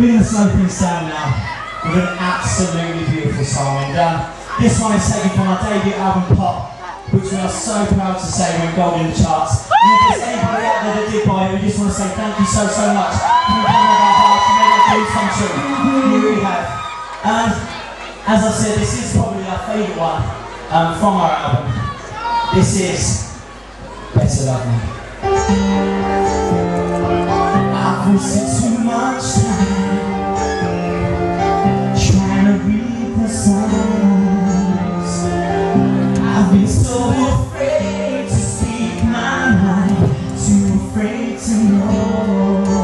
we're to slow things down now with an absolutely beautiful song. And um, this one is taken from our debut album Pop, which we are so proud to say went gold in the charts. And if there's anybody out there that did buy it, we just want to say thank you so, so much the bottom of our hearts. You our dreams come true. You really have. And as I said, this is probably our favourite one um, from our album. This is Better Love Me. I've wasted too much I've been so afraid to speak my mind, too afraid to know.